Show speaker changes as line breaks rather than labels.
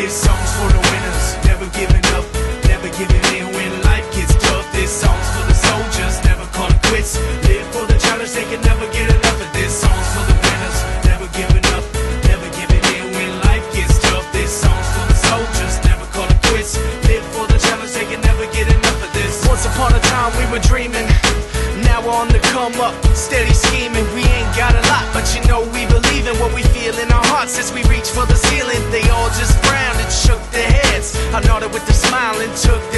This song's for the winners, never giving up, never giving in when life gets tough. This song's for the soldiers, never call it quits. Live for the challenge, they can never get enough of this song's for the winners, never giving up, never giving in when life gets tough. This song's for the soldiers, never call it quits. Live for the challenge, they can never get enough of this. Once upon a time we were dreaming. Now we're on the come up, steady scheming. We ain't got a lot, but you know we believe in what we feel in our hearts as we reach for the ceiling. They all just smile and took